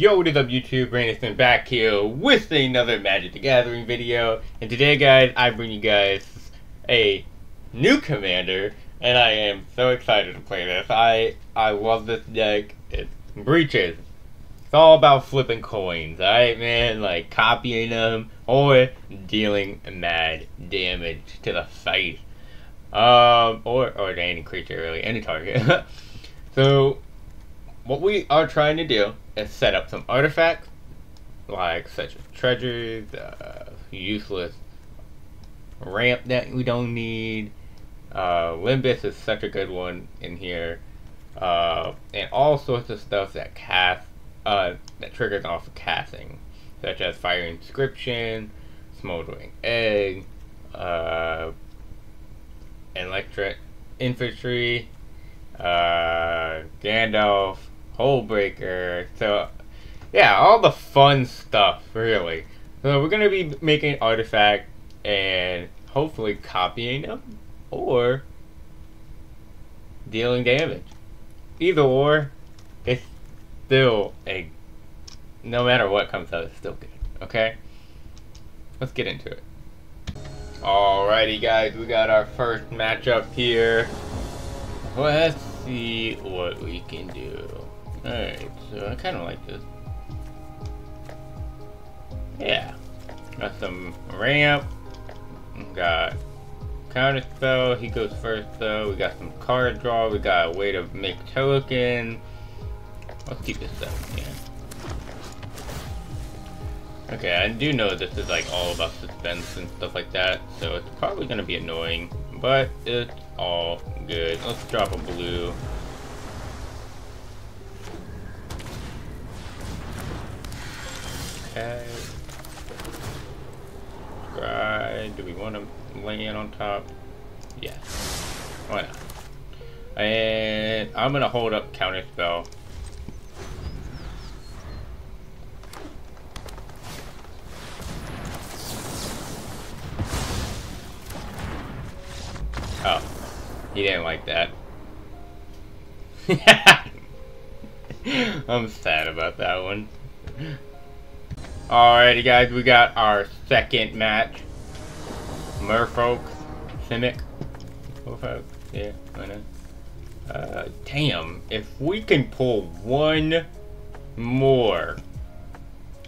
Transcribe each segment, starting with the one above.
Yo, what is up YouTube? Brandon back here with another Magic the Gathering video. And today guys, I bring you guys a new commander. And I am so excited to play this. I I love this deck. It's Breeches. It's all about flipping coins, alright man? Like copying them or dealing mad damage to the face. Um, or, or to any creature really, any target. so, what we are trying to do is set up some artifacts, like such as treasures, uh, useless ramp that we don't need. Uh, Lembas is such a good one in here, uh, and all sorts of stuff that cast uh, that triggers off of casting, such as fiery inscription, smoldering egg, uh, electric infantry, uh, Gandalf, Hullbreaker. So, yeah, all the fun stuff, really. So we're going to be making artifact and hopefully copying them or dealing damage. Either or, it's still a, no matter what comes out, it's still good. Okay? Let's get into it. Alrighty guys, we got our first matchup here. Let's see what we can do. Alright, so I kind of like this. Yeah. Got some ramp. Got counter spell. He goes first though. We got some card draw. We got a way to make token. Let's keep this up. Yeah. Okay, I do know this is like all about suspense and stuff like that, so it's probably gonna be annoying, but it's all good. Let's drop a blue. Do we want to land on top? Yeah. Why not? And I'm gonna hold up counter spell. Oh, he didn't like that. I'm sad about that one. Alrighty guys, we got our second match. Merfolk, Simic. Merfolk, yeah, I know. Uh, damn, if we can pull one more,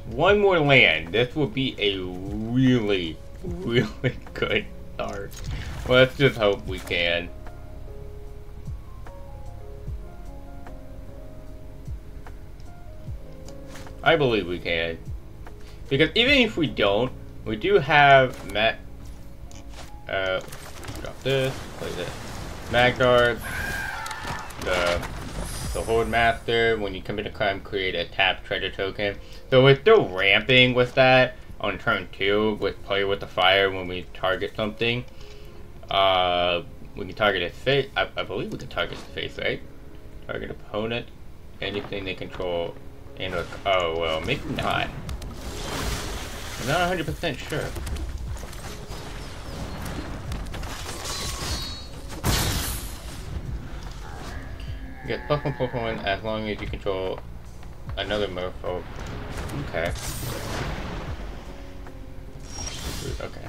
one more land, this would be a really, really good start. Let's just hope we can. I believe we can. Because even if we don't, we do have Matt. Drop this, play this. Magda, the the Hoardmaster. When you commit a crime, create a tap treasure token. So we're still ramping with that on turn two with play with the fire when we target something. Uh, we can target his face. I, I believe we can target his face, right? Target opponent, anything they control, and oh well, maybe not. I'm not 100% sure. Get plus one as long as you control another merfolk. Okay. Okay.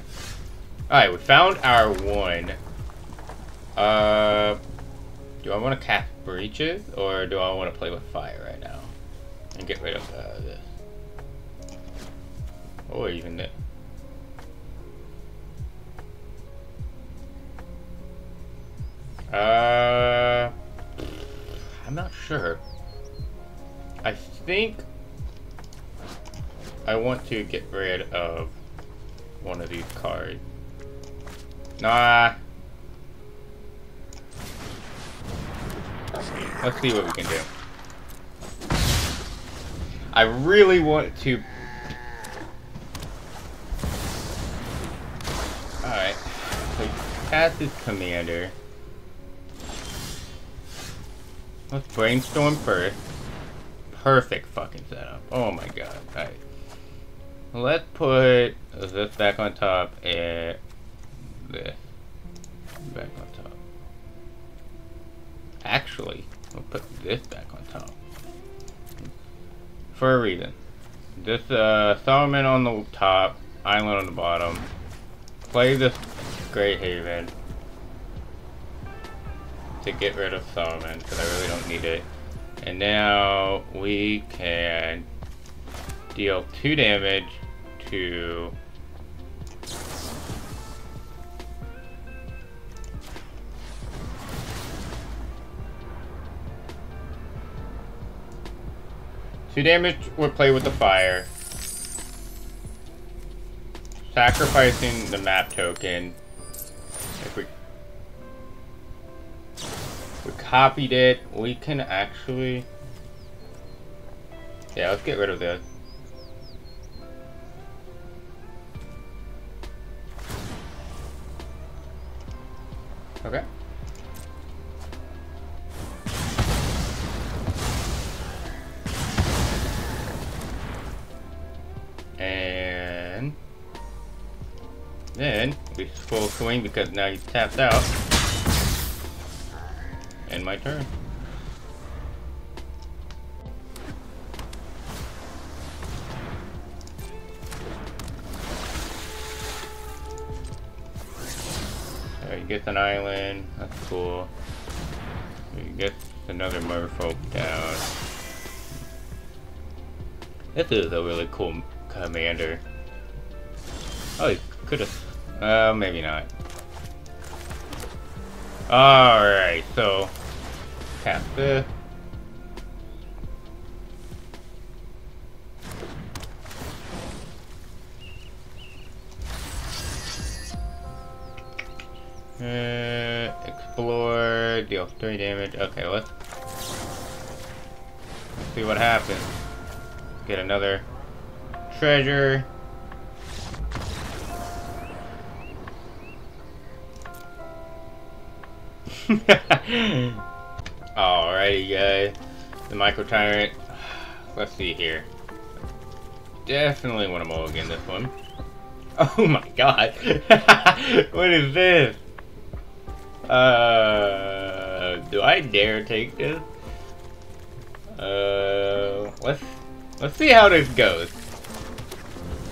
Alright, we found our one. Uh, do I want to cast Breeches, or do I want to play with fire right now and get rid of uh, this? Or even that. Uh, I'm not sure. I think I want to get rid of one of these cards. Nah. Let's see what we can do. I really want to All right, pass his commander. Let's brainstorm first. Perfect fucking setup. Oh my god. Alright. Let's put this back on top and this back on top. Actually, we'll put this back on top. for a reason. This uh, Solemn on the top, Island on the bottom. Play this Great Haven to get rid of Solemn because I really don't need it. And now we can deal two damage to Two damage would play with the fire. Sacrificing the map token. Copied it, we can actually... Yeah, let's get rid of this. Okay. And then, we full swing because now he's tapped out. My turn. He gets an island, that's cool. He gets another merfolk down. This is a really cool commander. Oh, he could have uh, maybe not. Alright, so... Tap this. Uh, explore, deal 3 damage. Okay, let's, let's see what happens. Get another treasure. Alrighty, guys. The Mycotyrant. Let's see here. Definitely want to mulligan this one. Oh my god. what is this? Uh, do I dare take this? Uh, let's let's see how this goes.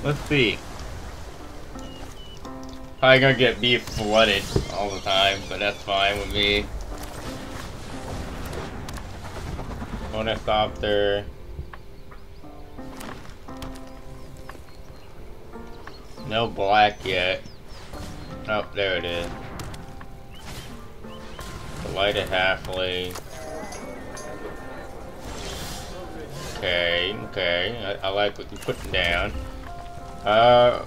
Let's see. Probably gonna get beef flooded all the time, but that's fine with me. There. No black yet. Oh, there it is. Light at halfly. Okay, okay. I, I like what you're putting down. Uh,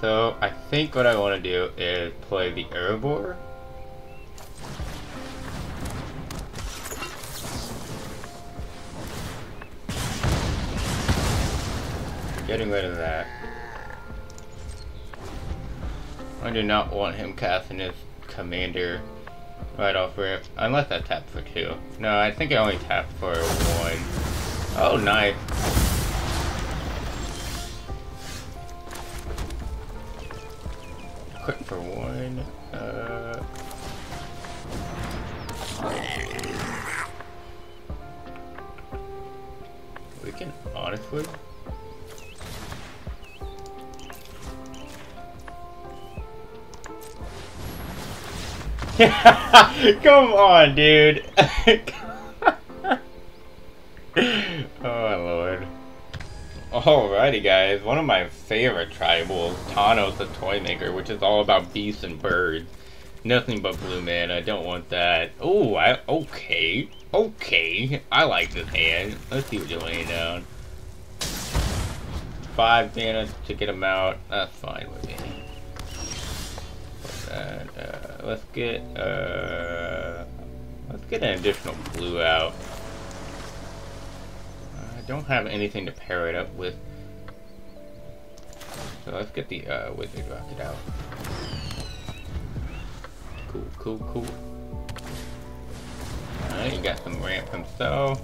So, I think what I want to do is play the Erebor. Getting rid of that. I do not want him casting his commander right off rip. Unless I tap for two. No, I think I only tap for one. Oh, nice. quick for one. Uh... We can honestly. Come on, dude. oh, Lord. Alrighty guys, one of my favorite tribals, Tawnos the Toymaker, which is all about beasts and birds. Nothing but blue man, I don't want that. Oh, I, okay, okay, I like this hand. Let's see what you're laying down. Five damage to get him out, that's fine with me. That, uh, let's get, uh, let's get an additional blue out I don't have anything to pair it up with. So let's get the uh, wizard rocket out. Cool, cool, cool. Alright, you got some ramp himself.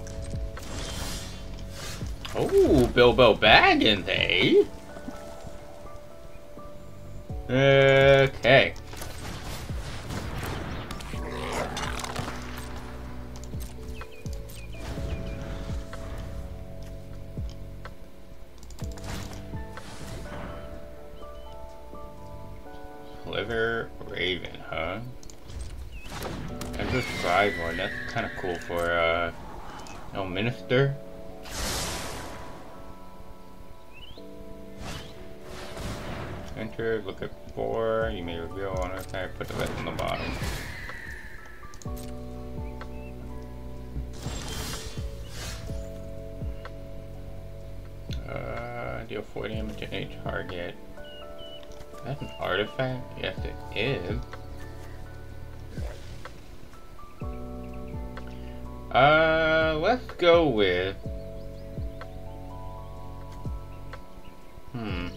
Oh, Bilbo Baggins, eh? Okay. Minister? Enter, look at four, you may reveal on our side, put the rest on the bottom. Uh, deal 4 damage to any target. That's an artifact? Yes, it is. Uh, let's go with... Hmm.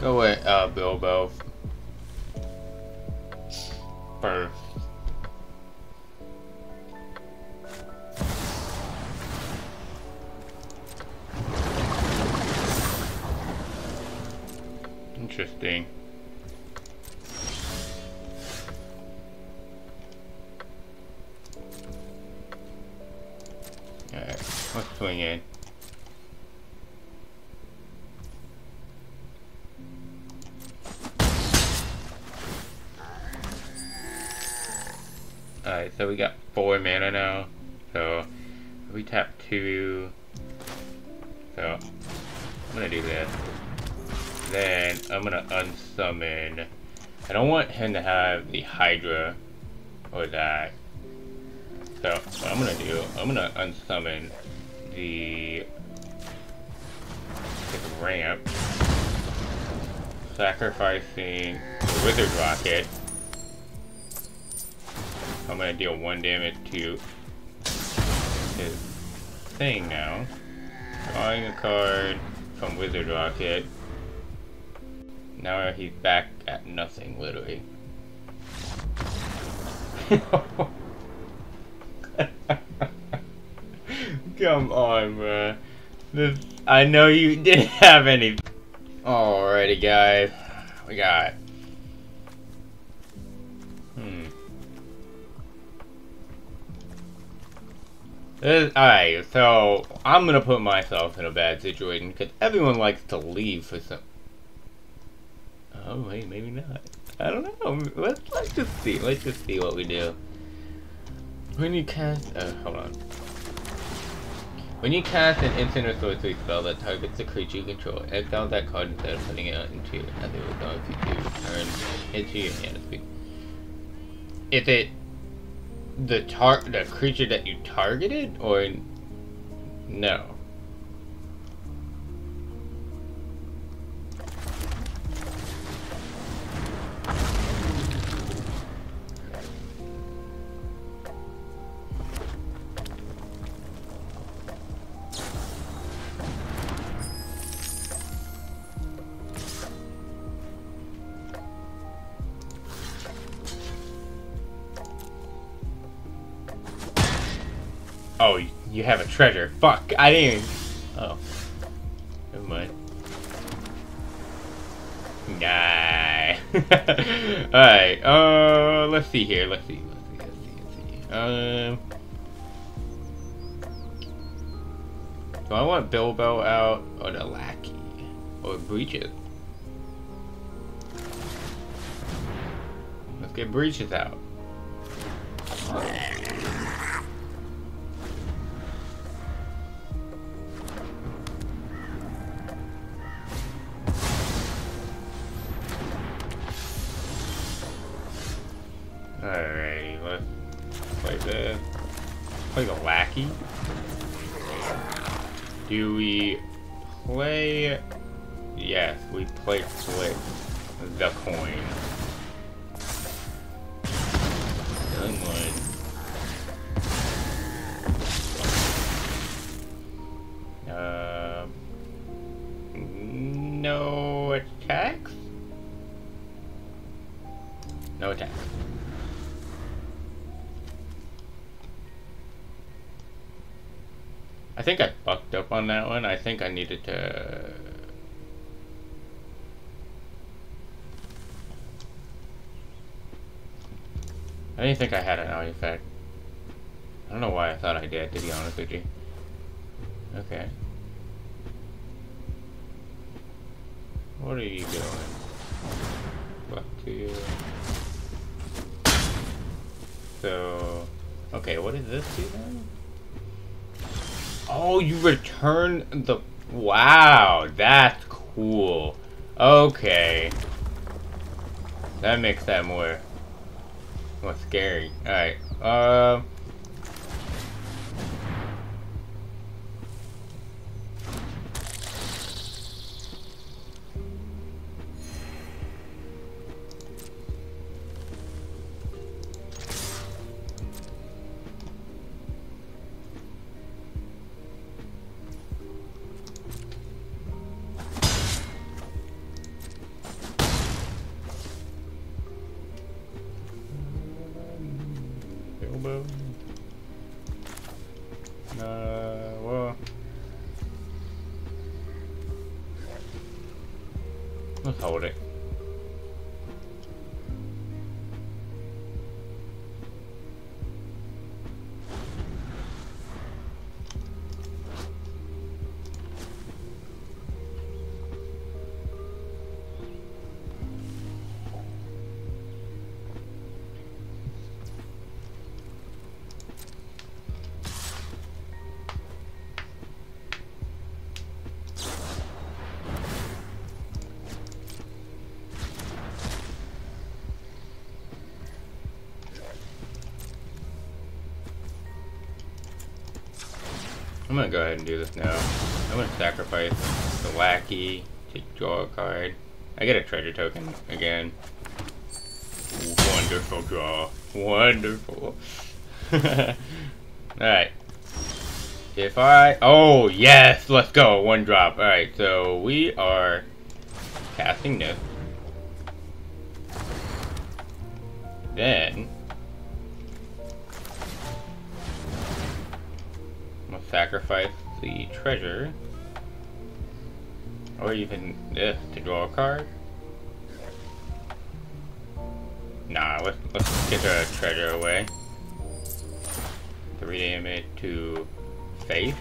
Go with, uh, Bilbo. I'm gonna do this. Then, I'm gonna unsummon. I don't want him to have the Hydra or that. So, what I'm gonna do, I'm gonna unsummon the, the ramp. Sacrificing the Wizard Rocket. I'm gonna deal one damage to his thing now. Drawing a card from Wizard Rocket. Now he's back at nothing, literally. Come on, bro. This, I know you didn't have any. Alrighty, guys. We got. Alright, so I'm gonna put myself in a bad situation because everyone likes to leave for some. Oh wait, maybe not. I don't know. Let's let's just see. Let's just see what we do. When you cast, uh, hold on. When you cast an instant or sorcery spell that targets a creature you control, exile that card instead of putting it into it was done if you do return it to your hand. Is it the tar the creature that you targeted or no? Treasure. Fuck, I didn't Oh. Never mind. Nah. Alright, uh, let's see here. Let's see, let's see, let's see, let's see. Um... Do I want Bilbo out or the lackey? Or Breeches? Let's get Breeches out. Do we play... Yes, we play flip the coin. I think I fucked up on that one. I think I needed to... I didn't think I had an eye effect. I don't know why I thought I did, to be honest with you. Okay. What are you doing? What to you? So, okay, what does this do then? Oh, you return the... Wow, that's cool. Okay. That makes that more... more scary. Alright, uh... Let's I'm gonna go ahead and do this now. I'm gonna sacrifice the Wacky to draw a card. I get a treasure token again. Wonderful draw. Wonderful. Alright. If I... Oh, yes! Let's go! One drop. Alright, so we are casting this. Treasure, or even this to draw a card. Nah, let's, let's get the treasure away. Three damage to Faith.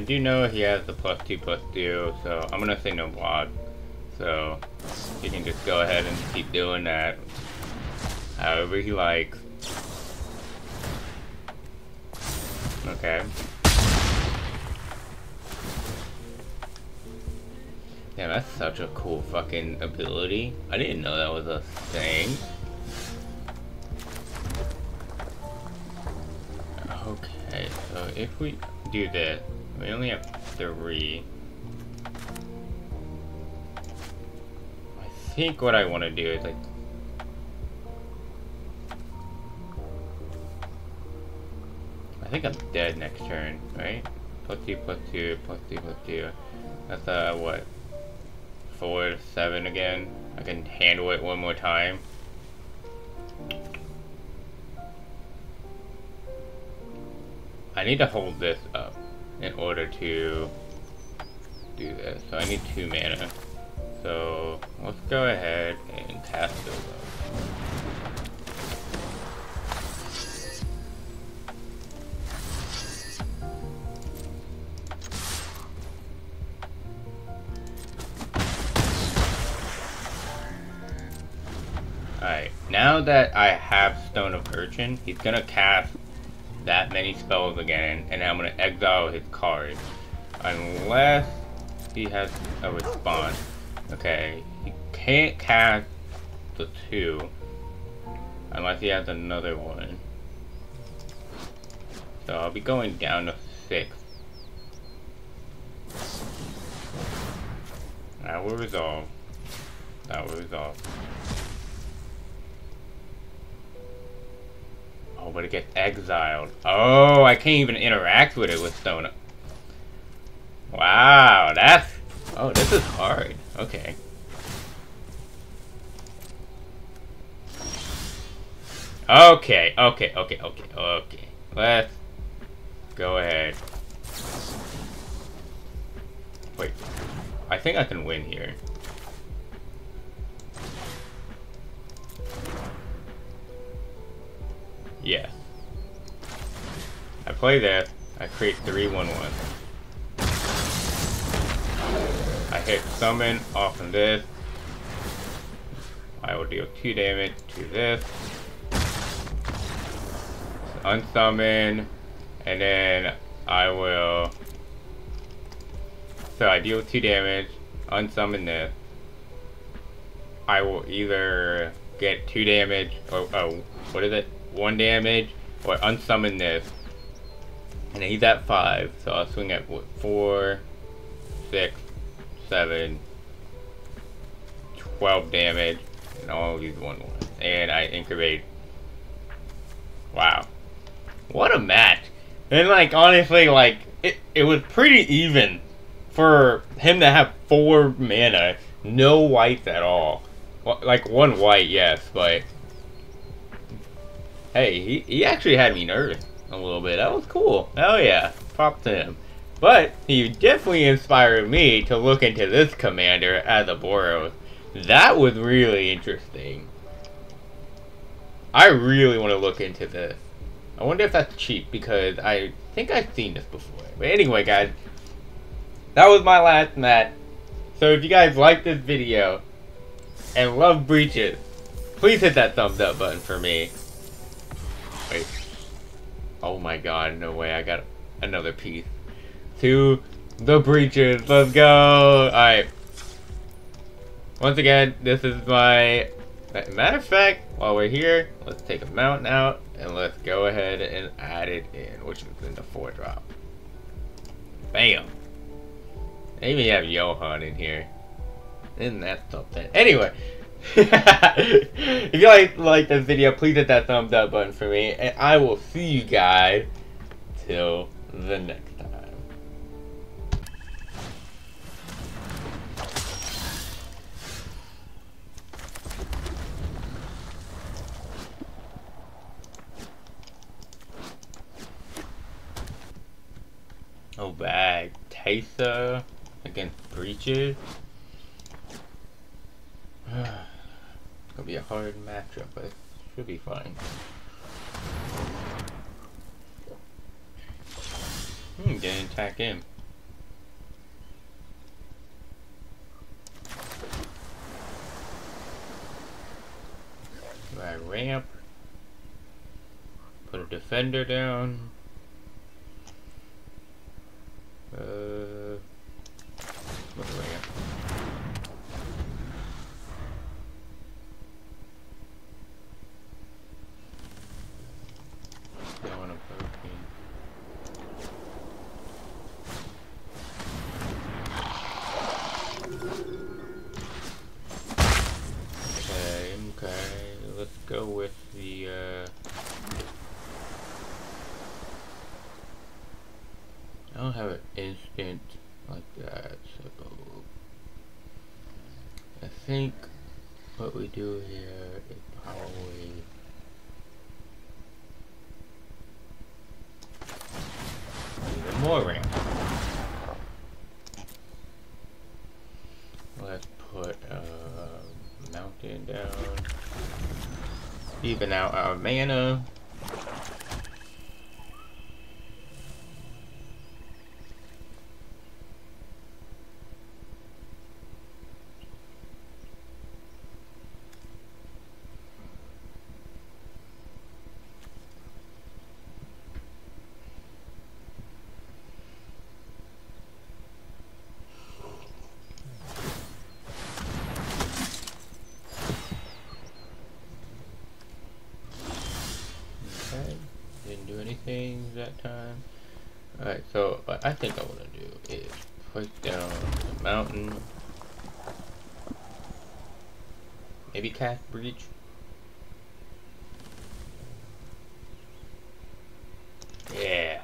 Do know he has the plus two plus two, so I'm gonna say no block. So he can just go ahead and keep doing that however he likes. Okay. Yeah, that's such a cool fucking ability. I didn't know that was a thing. Okay, so if we do this, we only have three. I think what I want to do is like I think I'm dead next turn, right? Plus two, plus two, plus two, plus two. That's uh what? Four, seven again. I can handle it one more time. I need to hold this up in order to do this. So I need two mana. So let's go ahead and cast Bilbo. Alright, now that I have Stone of Erech, he's gonna cast that many spells again, and I'm gonna exile his card. Unless he has a response. Okay, he can't cast the two. Unless he has another one. So I'll be going down to six. That will resolve. That will resolve. Oh, but it gets exiled. Oh, I can't even interact with it with Stone. Wow, that's... Oh, this is hard. Okay. Okay, okay, okay, okay, okay. Let's go ahead. Wait. I think I can win here. Yes. I play that, I create 3-1-1. I hit summon off of this. I will deal 2 damage to this. Unsummon. And then I will... So I deal 2 damage. Unsummon this. I will either get 2 damage, or, oh, what is it? 1 damage, or unsummon this. And he's at 5, so I'll swing at what, 4, 6, 7, 12 damage, and I'll use 1 1. And I incubate. Wow. What a match! And like, honestly, like, it, it was pretty even for him to have 4 mana, no whites at all. Like, one white, yes, but Hey, he, he actually had me nervous a little bit. That was cool. Hell yeah. Props to him. But he definitely inspired me to look into this commander as a Boros. That was really interesting. I really want to look into this. I wonder if that's cheap because I think I've seen this before. But anyway, guys, that was my last mat. So if you guys like this video and love Breeches, please hit that thumbs up button for me. Wait. Oh my god, no way, I got another piece. To the Breeches, let's go! Alright. Once again, this is my... Matter of fact, while we're here, let's take a mountain out, and let's go ahead and add it in, which is in the 4 drop. Bam! They even have Johan in here. Isn't that something? Anyway, if you guys like this video, please hit that thumbs up button for me, and I will see you guys till the next time. Oh, bag. Teysa against Breeches. gonna be a hard matchup, but it should be fine. Hmm, didn't attack him. I ramp. Put a defender down. Uh, put a ramp. go with the, uh, I don't have an instant like that, so I think what we do here probably even more ramp. Let's put a uh, mountain down. Even out our mana. Maybe Cat breach. Yeah.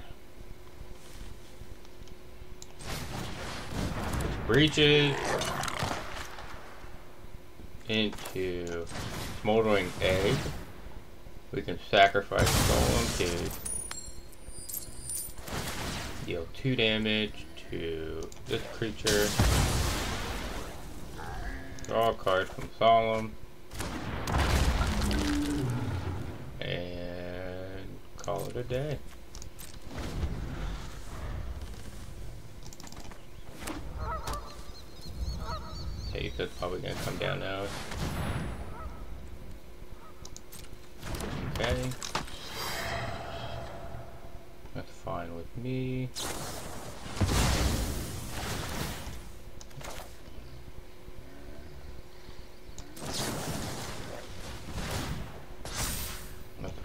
Breeches into smoldering egg. We can sacrifice Golem to deal 2 damage to this creature. Draw a card from Solemn. And call it a day. Taste probably gonna come down now. Okay. That's fine with me.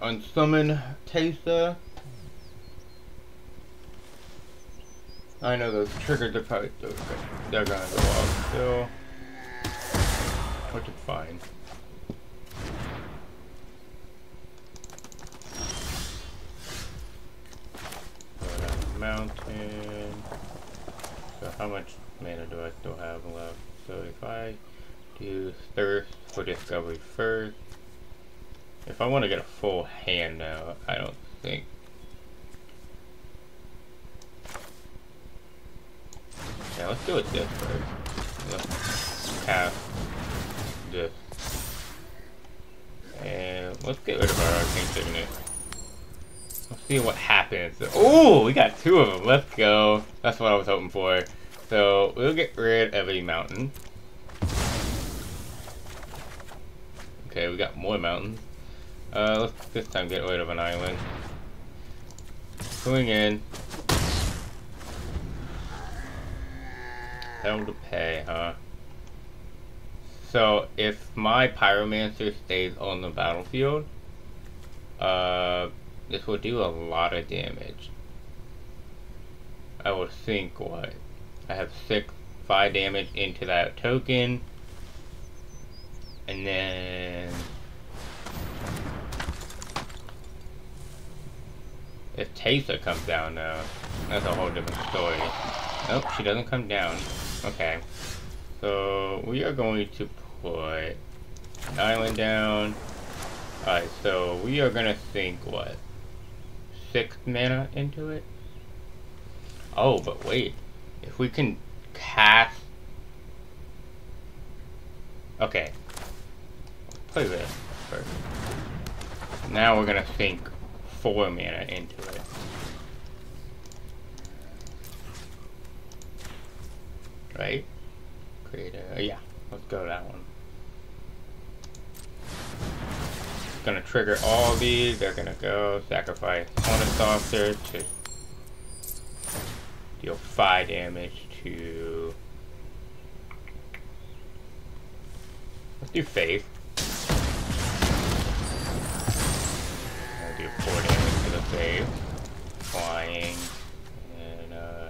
Unsummon Teysa. I know those triggers are probably they're gonna go off still. Which is fine. mountain. So how much mana do I still have left? So if I do thirst for discovery first, if I want to get a full hand now, I don't think. Yeah, let's do it this first. Let's cast this. And let's get rid of our arcane signet. Let's see what happens. Oh, we got two of them. Let's go. That's what I was hoping for. So, we'll get rid of a mountain. Okay, we got more mountains. Uh, let's this time get rid of an island. Going in. Hell to pay, huh? So, if my Pyromancer stays on the battlefield, uh, this will do a lot of damage. I will think what? I have six, five damage into that token. And then... If Teysa comes down now, that's a whole different story. Nope, she doesn't come down. Okay. So, we are going to put an island down. Alright, so we are gonna think what? six mana into it. Oh, but wait. If we can cast... Okay. Play this first. Now we're gonna sink four mana into it. Right? Create a... Oh, yeah, let's go that one. gonna trigger all these. They're gonna go sacrifice Opponent Saucer to deal 5 damage to... Let's do Faith. Faith. Flying. And, uh...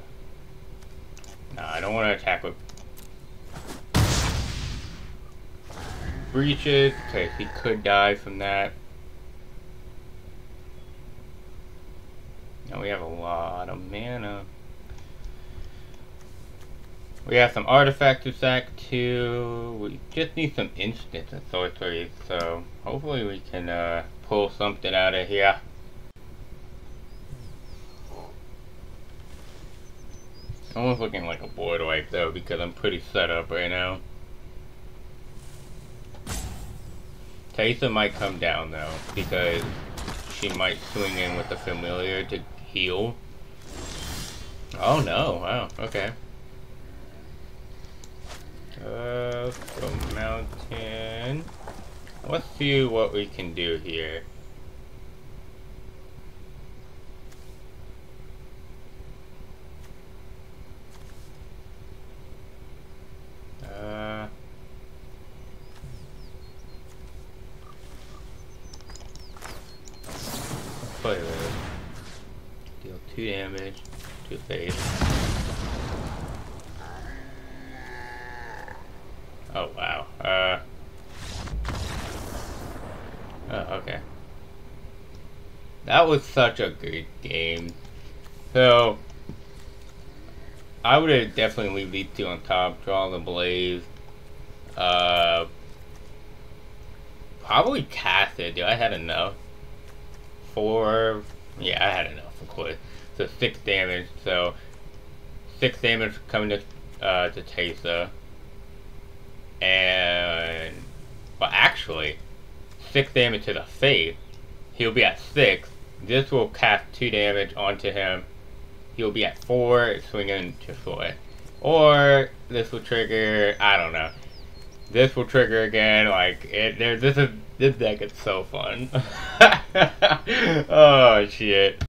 Nah, I don't want to attack with Breeches, Okay, he could die from that. Now we have a lot of mana. We have some artifacts to sack too. We just need some instants and sorceries, so hopefully we can uh, pull something out of here. Almost looking like a board wipe though because I'm pretty set up right now. Teysa might come down though, because she might swing in with the familiar to heal. Oh no, wow, okay. Uh, mountain. Let's see what we can do here. 2 damage to face. Oh, wow. Uh. Oh, okay. That was such a good game. So, I would definitely leave these two on top. Draw the Blaze. Uh, probably cast it. Do I had enough? Four. Yeah, I had enough, of course. So six damage. So six damage coming to uh, to Teysa. And but actually, six damage to the face. He'll be at six. This will cast two damage onto him. He'll be at four, swinging to four. Or this will trigger. I don't know. This will trigger again. Like it. There. This is this deck is so fun. oh shit.